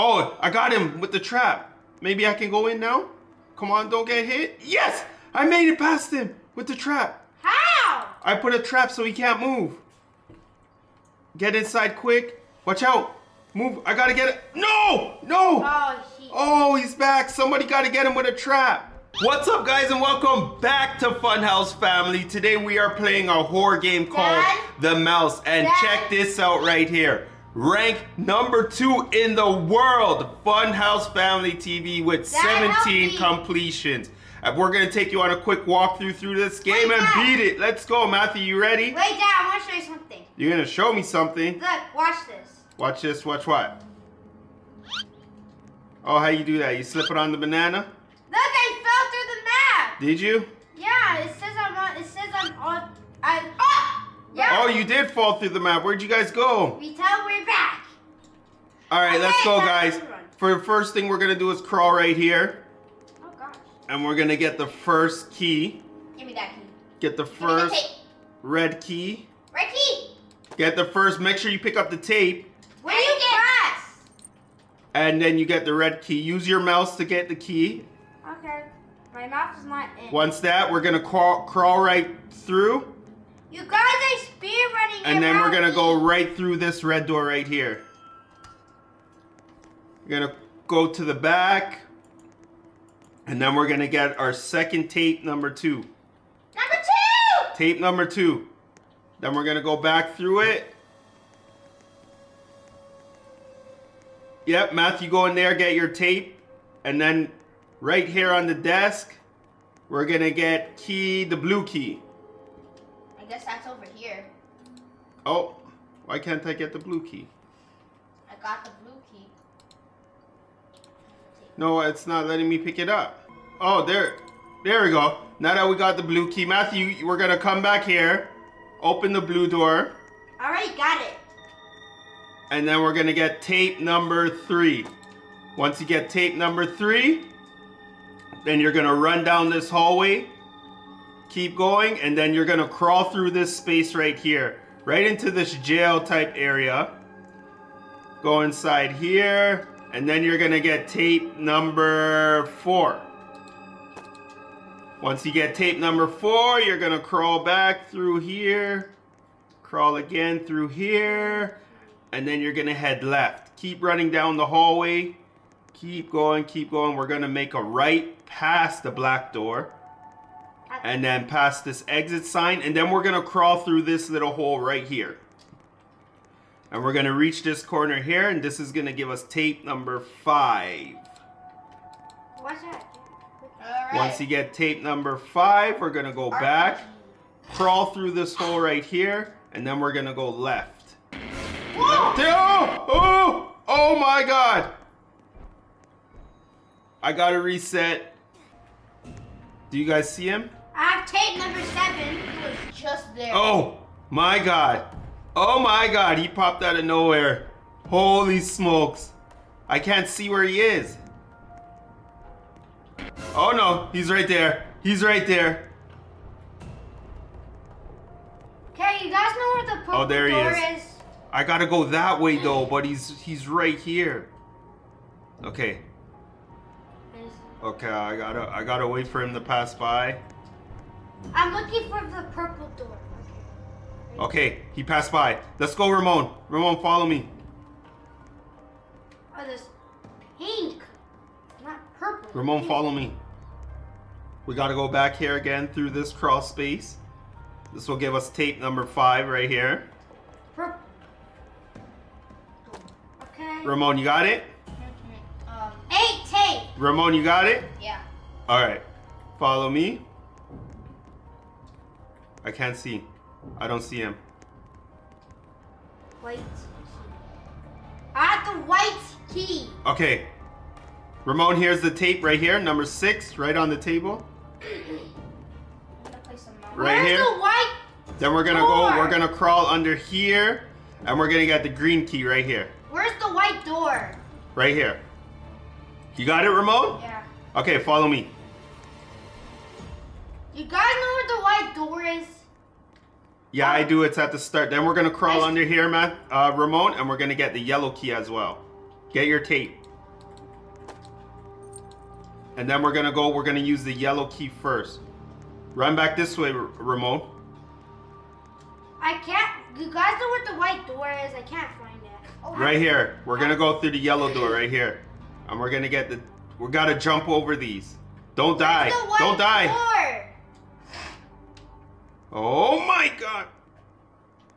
Oh, I got him with the trap. Maybe I can go in now? Come on, don't get hit. Yes! I made it past him with the trap. How? I put a trap so he can't move. Get inside quick. Watch out. Move. I gotta get it. No! No! Oh, he. Oh, he's back. Somebody gotta get him with a trap. What's up, guys, and welcome back to Funhouse Family. Today we are playing a horror game called Dad? The Mouse. And Dad? check this out right here. Rank number two in the world. Funhouse Family TV with Dad, 17 completions. And we're gonna take you on a quick walkthrough through this game Wait, and Dad. beat it. Let's go, Matthew. You ready? Wait, Dad, I want to show you something. You're gonna show me something. Look, watch this. Watch this. Watch what? Oh, how you do that? You slip it on the banana? Look, I fell through the map. Did you? Yeah, it says I'm on. It says I'm on. I. Oh! Yeah. Oh, you did fall through the map. Where'd you guys go? We tell we're back. All right, let's go, guys. For the first thing we're gonna do is crawl right here, Oh gosh. and we're gonna get the first key. Give me that key. Get the me the first red key. Red key. Get the first. Make sure you pick up the tape, Where do you press? and then you get the red key. Use your mouse to get the key. Okay. My mouth is not in. Once that, we're gonna crawl, crawl right through, You guys are speed running. and then we're gonna go right through this red door right here. We're gonna go to the back, and then we're gonna get our second tape number two. Number two. Tape number two. Then we're gonna go back through it. Yep, Matthew, go in there, get your tape, and then right here on the desk, we're gonna get key, the blue key. I guess that's over here. Oh, why can't I get the blue key? I got the blue key. No, it's not letting me pick it up. Oh, there, there we go. Now that we got the blue key, Matthew, we're gonna come back here, open the blue door, All right, got it. and then we're gonna get tape number three. Once you get tape number three, then you're gonna run down this hallway, keep going, and then you're gonna crawl through this space right here, right into this jail type area. Go inside here, and then you're gonna get tape number four. Once you get tape number four, you're gonna crawl back through here, crawl again through here, and then you're gonna head left. Keep running down the hallway. Keep going, keep going. We're gonna make a right past the black door, and then past this exit sign, and then we're gonna crawl through this little hole right here. And we're gonna reach this corner here, and this is gonna give us tape number five. What's that? All right. Once you get tape number five, we're gonna go back, crawl through this hole right here, and then we're gonna go left. Whoa! Oh, oh, oh my God. I gotta reset. Do you guys see him? I have tape number seven. He was just there. Oh my God. Oh my God, he popped out of nowhere. Holy smokes. I can't see where he is. Oh no, he's right there. He's right there. Okay, you guys know where the purple Oh, there he door is. is? I gotta go that way though, but he's he's right here. Okay, okay, I gotta I gotta wait for him to pass by. I'm looking for the purple door. Okay, okay, he passed by. Let's go, Ramon. Ramon, follow me. Oh, this pink, not purple. Ramon, Pink. follow me. We gotta go back here again through this crawl space. This will give us tape number five right here. Purple. Okay. Ramon, you got it? Um, eight tape. Ramon, you got it? Yeah. All right, follow me. I can't see. I don't see him. White. I have the white key. Okay. Ramon, here's the tape right here, number six, right on the table. Right Where's here? the white? Then we're gonna go, we're gonna crawl under here, and we're gonna get the green key right here. Where's the white door? Right here. You got it, Ramon? Yeah. Okay, follow me. You guys know where the white door is? Yeah, I do. It's at the start. Then we're gonna crawl I- under here, Matt, uh, Ramon, and we're gonna get the yellow key as well. Get your tape. And then we're gonna go, we're gonna use the yellow key first. Run back this way, R- Ramon. I can't. You guys know what the white door is? I can't find it. Oh, Right here. We're gonna go through the yellow door right here. And we're gonna get the, we gotta jump over these. Don't die. Don't die. Door. Oh my god.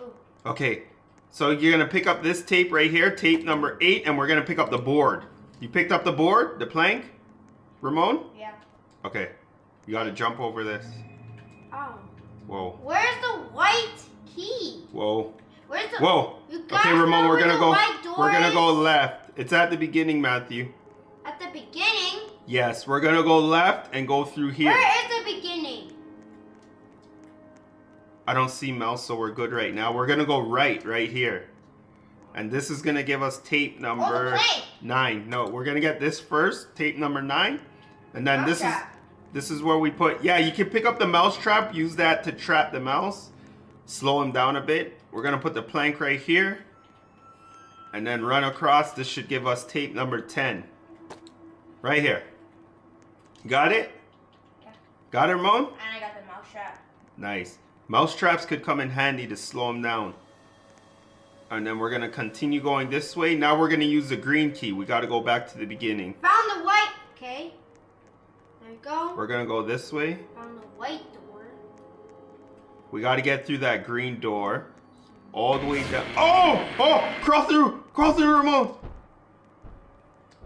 Oh. Okay, so you're gonna pick up this tape right here, tape number eight, and we're gonna pick up the board. You picked up the board, the plank, Ramon? Yeah. Okay, you gotta jump over this. Oh. Whoa, Where's the white key? whoa, Where's the? whoa. You Okay, Ramon, we're gonna go. white We're gonna go left. It's at the beginning, Matthew. At the beginning. Yes, we're gonna go left and go through here. Where is the beginning? I don't see mouse, so we're good right now. We're gonna go right, right here. And this is gonna give us tape oh, number plank. nine. No, we're gonna get this first, tape number nine. And then this is this is where we put yeah, you can pick up the mouse trap, use that to trap the mouse, slow him down a bit. We're gonna put the plank right here. And then run across. This should give us tape number 10. Right here. Got it? Yeah. Got it, Ramon? And I got the mouse trap. Nice. Mouse traps could come in handy to slow them down. And then we're gonna continue going this way. Now we're gonna use the green key. We gotta go back to the beginning. Found the white. Okay. There we go. We're gonna go this way. Found the white door. We gotta get through that green door. All the way down. Oh! Oh! Crawl through! Crawl through, Ramon!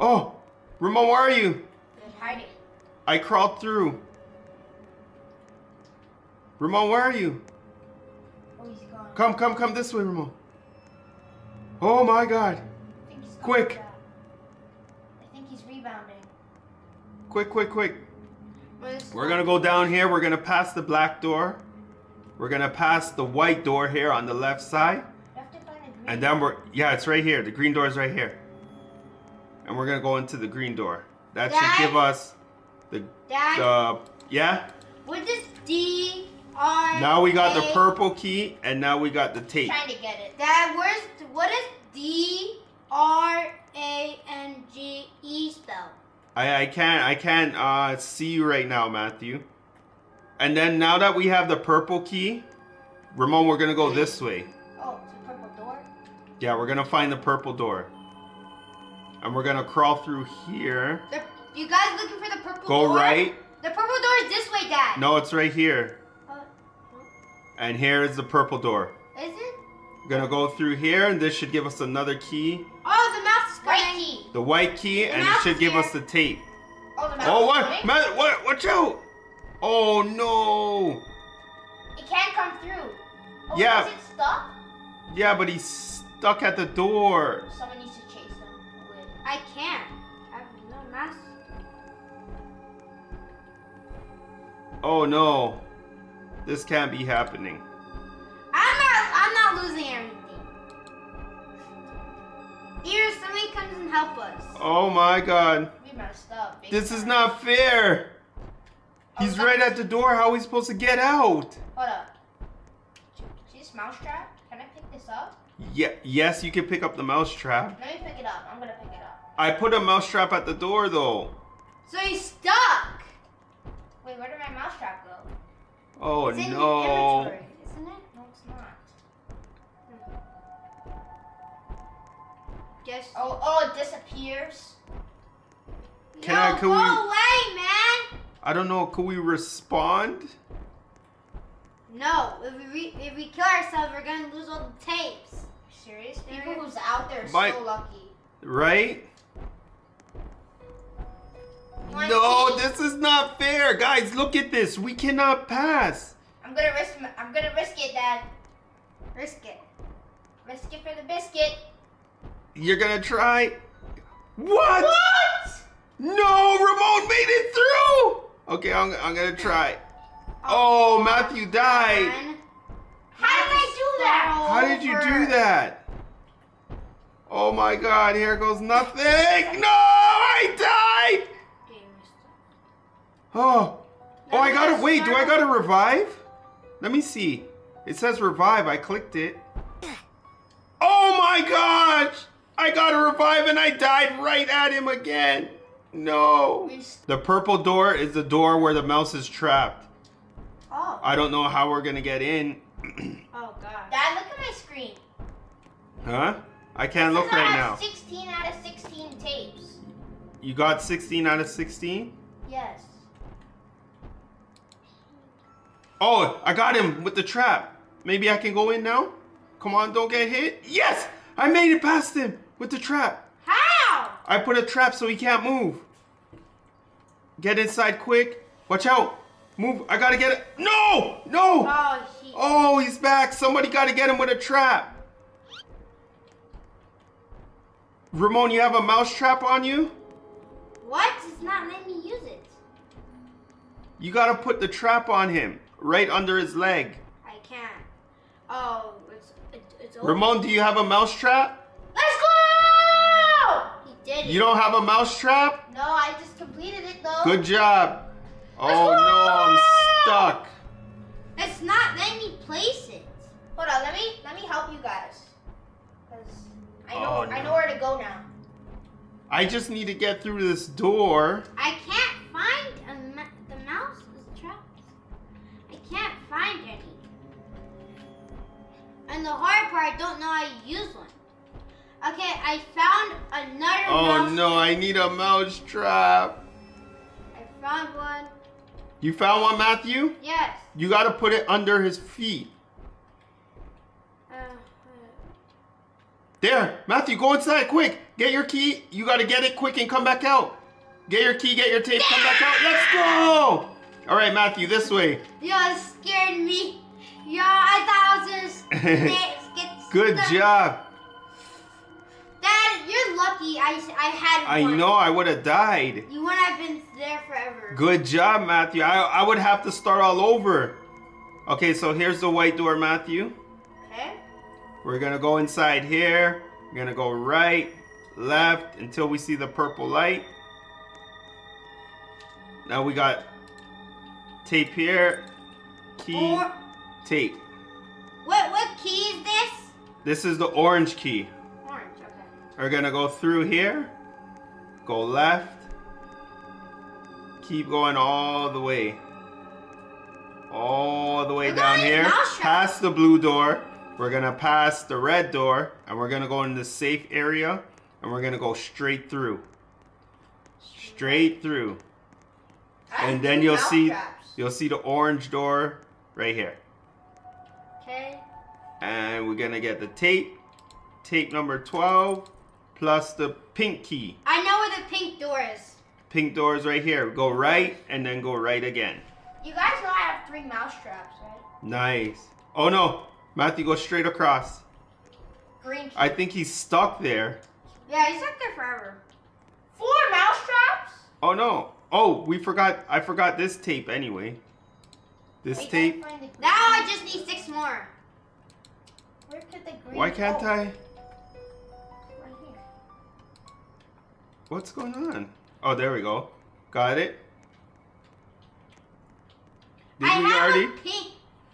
Oh! Ramon, where are you? Hide it. I crawled through. Ramon, where are you? Oh, he's gone. Come, come, come this way, Ramon. Oh my god. I think he's coming Quick. I think he's rebounding. Quick, quick, quick. We're gonna go down here. We're gonna pass the black door. We're gonna pass the white door here on the left side. You have to find a green. And then we're, yeah, it's right here. The green door is right here. And we're gonna go into the green door. That Dad? should give us the, Dad, the, yeah. what does D Now we got the purple key and now we got the tape. Trying to get it. Dad, where's what is D R A N G E spell? I, I can't, I can't uh, see you right now, Matthew. And then now that we have the purple key, Ramon, we're gonna go this way. Oh, it's a purple door. Yeah, we're gonna find the purple door. And we're gonna crawl through here. The, you guys looking for the purple door Go door? right. The purple door is this way, Dad. No, it's right here. And here is the purple door. is it? We're gonna go through here, and this should give us another key. Oh, the mouse is coming. White key. The white key, and it should give here. us the tape. Oh, the oh, mouse Oh, is what? coming. Matt, what? Watch out! Oh, no! It can't come through. Oh, Yeah. Is it stuck? Yeah, but he's stuck at the door. Someone needs to chase him. away. I can't. I have no mouse. Oh, no. This can't be happening. I'm not. I'm not losing everything. Here, somebody comes and help us. Oh, my God. We messed up. This is not fair. Oh, he's Oh, right at the door. How are we supposed to get out? Hold up. See this mouse trap? Can I pick this up? Yeah, yes, you can pick up the mouse trap. Let me pick it up. I'm gonna pick it up. I put a mouse trap at the door, though. So he's stuck. Wait, where did my mouse trap go? Oh, it's in no. the inventory, isn't it? No, it's not. Guess. Oh, oh, it disappears. Can Yo, I- can go we- away, man. I don't know. Could we respawn? No, if we re- if we kill ourselves, we're gonna lose all the tapes. Serious? People who's out there are My- so lucky. Right? Wanna No, this is not fair. Guys, look at this. We cannot pass. I'm gonna risk. my- I'm gonna risk it, Dad. Risk it. Risk it for the biscuit. You're gonna try. What? What? No, Ramon made it through. Okay, I'm, I'm gonna try. Oh, oh Matthew died. Man. How did I do that? How did you do that? Oh my god, here goes nothing. No, I died. Oh. Oh, I gotta wait. Do I gotta revive? Let me see. It says revive. I clicked it. Oh my gosh! I gotta revive and I died right at him again. No. The purple door is the door where the mouse is trapped. Oh. I don't know how we're gonna get in. oh god. Dad, look at my screen. Huh? I can't look right now. 16 out of 16 tapes. You got 16 out of 16? Yes. Oh, I got him with the trap. Maybe I can go in now? Come on, don't get hit. Yes! I made it past him with the trap. How? I put a trap so he can't move. Get inside quick. Watch out. Move. I gotta get it. No! No! Oh, he... oh he's back. Somebody gotta get him with a trap. Ramon, you have a mouse trap on you? What? It's not letting me use it. You gotta put the trap on him, right under his leg. I can't. Oh, it's, it, it's over. Ramon, do you have a mouse trap? Let's go! He did it. You don't have a mouse trap? No, I just completed it though. Good job. Oh no, I'm stuck. It's not letting me place it. Hold on, let me let me help you guys. Cause I know Oh, no. I know where to go now. I just need to get through this door. I And the hard part, I don't know how to use one. Okay, I found another Oh no, I need a mouse trap. I found one. You found one, Matthew? Yes. You gotta put it under his feet. Uh, There, Matthew, go inside quick. Get your key. You gotta get it quick and come back out. Get your key, get your tape, come back out. Let's go! All right, Matthew, this way. Yo, it scared me. Yo, I thought I was gonna get Good stuck. job. Dad, you're lucky. I, I had I one. know I would have died. You wouldn't have been there forever. Good job, Matthew. I, I would have to start all over. Okay, so here's the white door, Matthew. Okay. We're gonna go inside here. We're gonna go right, left until we see the purple light. Now we got tape here, key, Or, tape. what what key is this? This is the orange key. Orange. Okay. We're gonna go through here, go left, keep going all the way. All the way Look down here, past the blue door. We're gonna pass the red door, and we're gonna go in the safe area, and we're gonna go straight through. Straight through. I And then you'll see traps. you'll see the orange door right here. Okay. And we're gonna get the tape, tape number 12, plus the pink key. I know where the pink door is. Pink door is right here. Go right and then go right again. You guys know I have three mouse traps, right? Nice. Oh no, Matthew, go straight across. Green. Key. I think he's stuck there. yeah, he's stuck there forever. Four mouse traps? Oh no. Oh, we forgot. I forgot this tape anyway. This Wait, tape. I Now I just need six more. Where could the green? Why can't oh, I? Right here. What's going on? Oh, there we go. Got it. Did I we have already? a pink.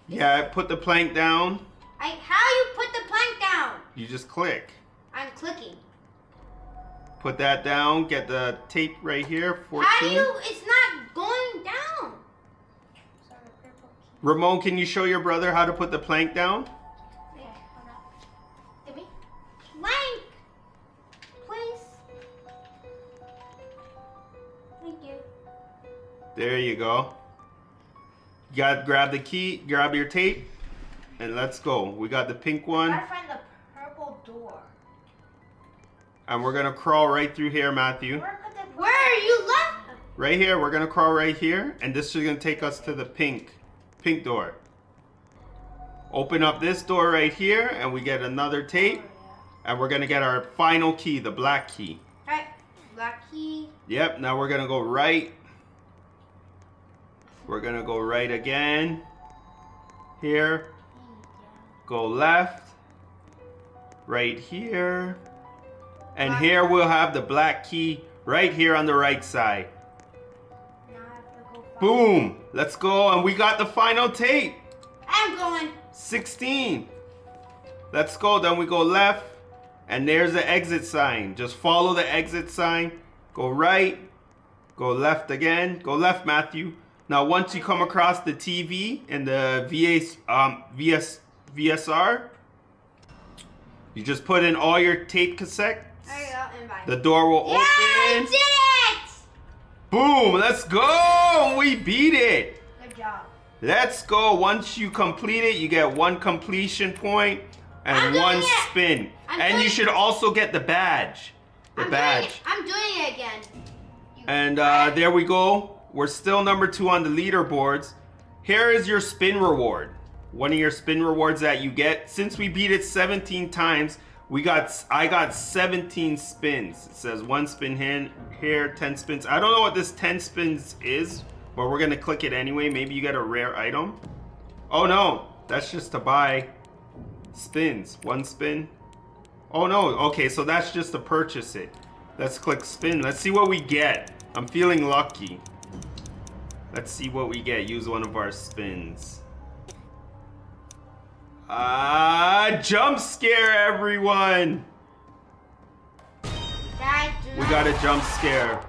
Yeah, I put the plank down. I how you put the plank down? You just click. I'm clicking. Put that down. Get the tape right here. 14. How do you? It's not going down. Sorry, purple key. Ramon, can you show your brother how to put the plank down? Yeah. Give me. Plank. Please. Thank you. There you go. You got grab the key, grab your tape, and let's go. We got the pink one, Gotta find the purple door. and we're gonna crawl right through here, Matthew. Where? Where are you left? Right here, we're gonna crawl right here, and this is gonna take us to the pink, pink door. Open up this door right here, and we get another tape, and we're gonna get our final key, the black key. Right. Black key. Yep, now we're gonna go right. We're gonna go right again. Here. Go left. Right here. And here we'll have the black key right here on the right side. Boom! Let's go, and we got the final tape. I'm going. 16. Let's go, then we go left. And there's the exit sign. Just follow the exit sign. Go right. Go left again. Go left, Matthew. Now, once you come across the TV and the VS, um, VS, VSR, you just put in all your tape cassettes. There you go, invite. The door will yeah, open. I did it! Boom, let's go! We beat it. Good job. Let's go. Once you complete it, you get one completion point and one spin. I'm and you should also get the badge. The I'm badge. Doing I'm doing it again. You and uh, there we go. We're still number two on the leaderboards. Here is your spin reward. One of your spin rewards that you get. Since we beat it 17 times, we got I got 17 spins. It says one spin here, here 10 spins. I don't know what this 10 spins is, but we're gonna click it anyway. Maybe you get a rare item. Oh no, that's just to buy spins. One spin. Oh no, okay, so that's just to purchase it. Let's click spin. Let's see what we get. I'm feeling lucky. Let's see what we get. Use one of our spins. Ah, jump scare everyone. we got a jump scare.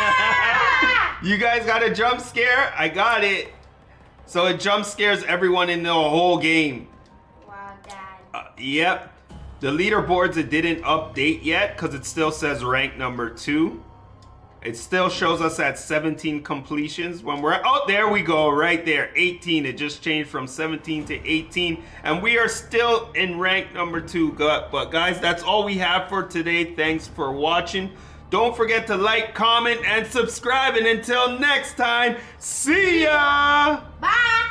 Ah! you guys got a jump scare? I got it. So it jump scares everyone in the whole game. Wow, Dad. Uh, yep. The leaderboards, it didn't update yet because it still says rank number two. It still shows us at 17 completions when we're, oh, there we go, right there, 18. It just changed from 17 to 18. And we are still in rank number two. But guys, that's all we have for today. Thanks for watching. Don't forget to like, comment, and subscribe. And until next time, see ya! Bye!